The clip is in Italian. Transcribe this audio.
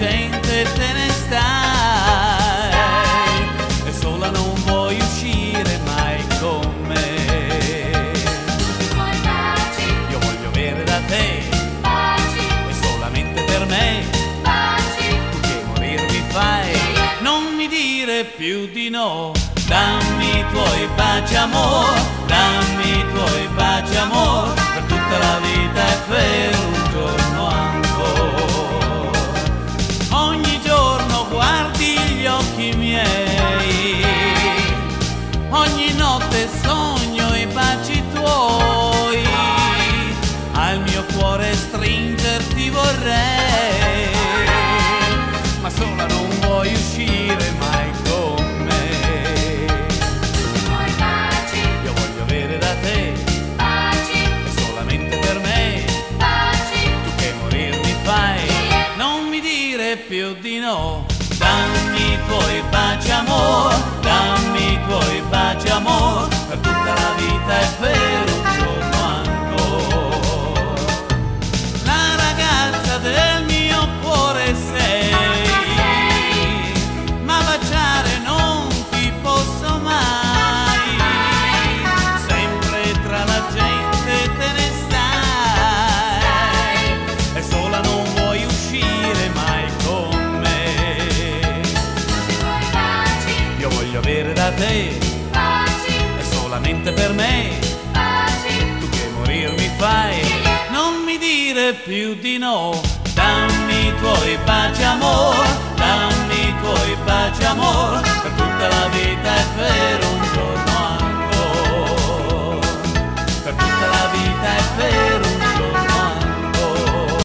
gente te ne stai. E sola non vuoi uscire mai con me. Io voglio avere da te. E solamente per me. Tu che morir fai, non mi dire più di no. Dammi i tuoi baci amor, dammi i tuoi baci amor. Per tutta la vita. Cuore stringerti vorrei, ma sola non vuoi uscire mai con me. Io voglio avere da te, baci, solamente per me, baci. tu che morir mi fai, non mi dire più di no. Dammi i tuoi da te, baci, è solamente per me, baci. tu che morir mi fai, non mi dire più di no. Dammi i tuoi baci